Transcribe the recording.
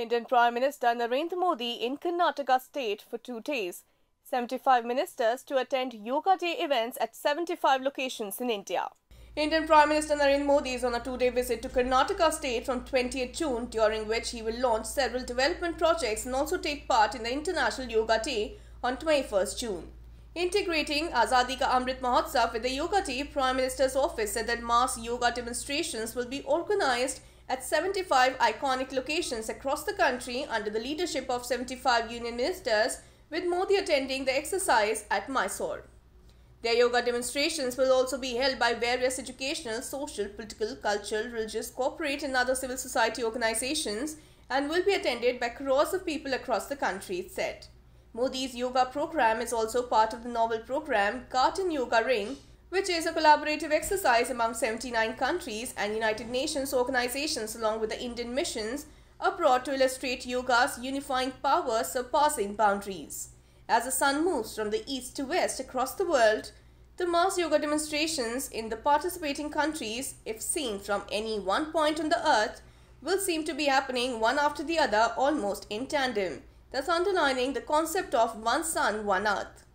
Indian Prime Minister Narendra Modi in Karnataka state for two days. 75 ministers to attend Yoga Day events at 75 locations in India. Indian Prime Minister Narendra Modi is on a two-day visit to Karnataka state from 20th June, during which he will launch several development projects and also take part in the International Yoga Day on 21st June. Integrating Azadi Ka Amrit Mahotsav with the Yoga Day, Prime Minister's office said that mass yoga demonstrations will be organized at 75 iconic locations across the country under the leadership of 75 union ministers, with Modi attending the exercise at Mysore. Their yoga demonstrations will also be held by various educational, social, political, cultural, religious, corporate and other civil society organizations and will be attended by crores of people across the country, it said. Modi's yoga program is also part of the novel program Guardian Yoga Ring, which is a collaborative exercise among 79 countries and United Nations organizations along with the Indian missions abroad to illustrate yoga's unifying power surpassing boundaries. As the sun moves from the east to west across the world, the mass yoga demonstrations in the participating countries, if seen from any one point on the earth, will seem to be happening one after the other almost in tandem, thus underlining the concept of one sun, one earth.